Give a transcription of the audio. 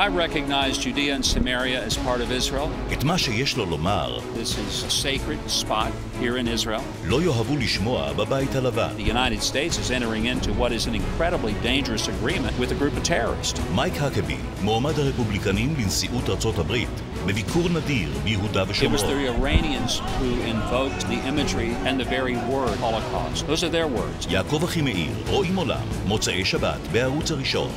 I recognize Judea and Samaria as part of Israel. את מה שיש לו לומר This is a sacred spot here in Israel. לא יאהבו לשמוע בבית הלבן. The United States is entering into what is an incredibly dangerous agreement with a group of terrorists. מייק הקבי, מועמד הרפובליקנים לנשיאות ארצות הברית, בביקור נדיר ביהודה ושומרון. It was the Iranians who invoked the imagery and the very word Holocaust. Those are their words. יעקב אחימאיר, רואים עולם, מוצאי שבת, בערוץ הראשון.